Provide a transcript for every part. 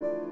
Woo!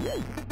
Woo!